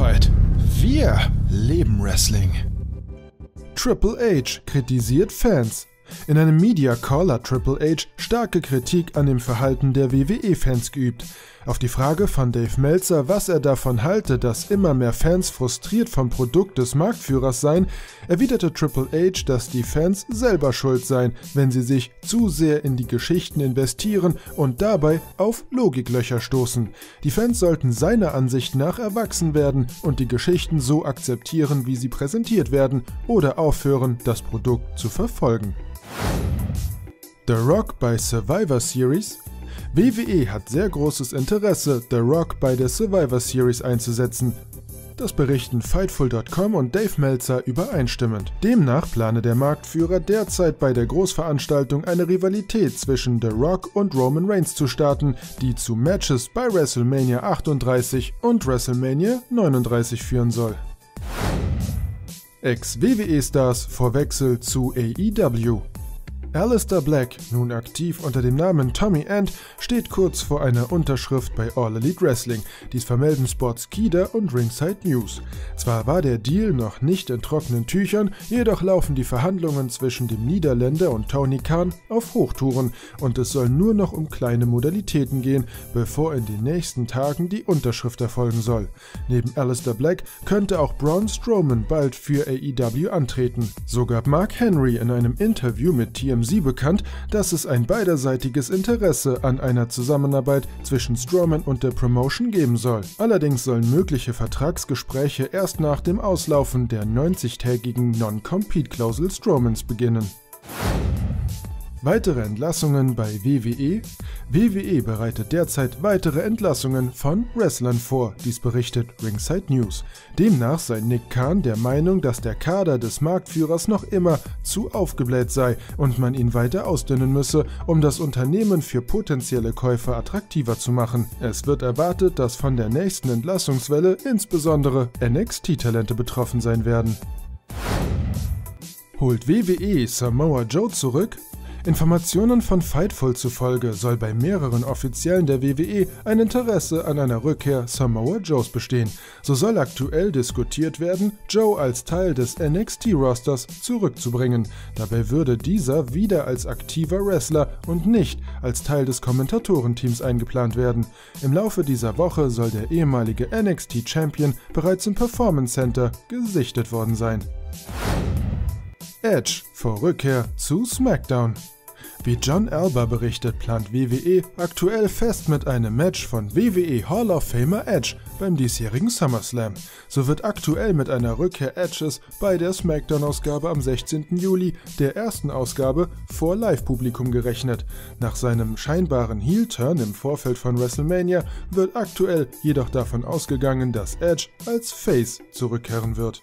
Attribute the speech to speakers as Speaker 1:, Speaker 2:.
Speaker 1: Fight. Wir leben Wrestling. Triple H kritisiert Fans in einem Media Call hat Triple H starke Kritik an dem Verhalten der WWE-Fans geübt. Auf die Frage von Dave Meltzer, was er davon halte, dass immer mehr Fans frustriert vom Produkt des Marktführers seien, erwiderte Triple H, dass die Fans selber schuld seien, wenn sie sich zu sehr in die Geschichten investieren und dabei auf Logiklöcher stoßen. Die Fans sollten seiner Ansicht nach erwachsen werden und die Geschichten so akzeptieren, wie sie präsentiert werden, oder aufhören, das Produkt zu verfolgen. The Rock bei Survivor Series WWE hat sehr großes Interesse, The Rock bei der Survivor Series einzusetzen. Das berichten Fightful.com und Dave Meltzer übereinstimmend. Demnach plane der Marktführer derzeit bei der Großveranstaltung eine Rivalität zwischen The Rock und Roman Reigns zu starten, die zu Matches bei WrestleMania 38 und WrestleMania 39 führen soll. Ex-WWE-Stars vor Wechsel zu AEW. Alistair Black, nun aktiv unter dem Namen Tommy Ant, steht kurz vor einer Unterschrift bei All Elite Wrestling. Dies vermelden Sports Kida und Ringside News. Zwar war der Deal noch nicht in trockenen Tüchern, jedoch laufen die Verhandlungen zwischen dem Niederländer und Tony Khan auf Hochtouren und es soll nur noch um kleine Modalitäten gehen, bevor in den nächsten Tagen die Unterschrift erfolgen soll. Neben Alistair Black könnte auch Braun Strowman bald für AEW antreten. So gab Mark Henry in einem Interview mit TM TMZ bekannt, dass es ein beiderseitiges Interesse an einer Zusammenarbeit zwischen Strowman und der Promotion geben soll. Allerdings sollen mögliche Vertragsgespräche erst nach dem Auslaufen der 90-tägigen Non-Compete-Klausel Strowmans beginnen. Weitere Entlassungen bei WWE? WWE bereitet derzeit weitere Entlassungen von Wrestlern vor, dies berichtet Ringside News. Demnach sei Nick Khan der Meinung, dass der Kader des Marktführers noch immer zu aufgebläht sei und man ihn weiter ausdünnen müsse, um das Unternehmen für potenzielle Käufer attraktiver zu machen. Es wird erwartet, dass von der nächsten Entlassungswelle insbesondere NXT-Talente betroffen sein werden. Holt WWE Samoa Joe zurück? Informationen von Fightful zufolge soll bei mehreren Offiziellen der WWE ein Interesse an einer Rückkehr Samoa Joes bestehen. So soll aktuell diskutiert werden, Joe als Teil des NXT-Rosters zurückzubringen. Dabei würde dieser wieder als aktiver Wrestler und nicht als Teil des Kommentatorenteams eingeplant werden. Im Laufe dieser Woche soll der ehemalige NXT-Champion bereits im Performance Center gesichtet worden sein. Edge vor Rückkehr zu SmackDown. Wie John Alba berichtet, plant WWE aktuell fest mit einem Match von WWE Hall of Famer Edge beim diesjährigen SummerSlam. So wird aktuell mit einer Rückkehr Edges bei der SmackDown-Ausgabe am 16. Juli, der ersten Ausgabe, vor Live-Publikum gerechnet. Nach seinem scheinbaren Heel-Turn im Vorfeld von WrestleMania wird aktuell jedoch davon ausgegangen, dass Edge als Face zurückkehren wird.